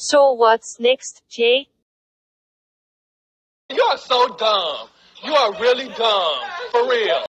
So what's next, Jay? You are so dumb. You are really dumb. For real.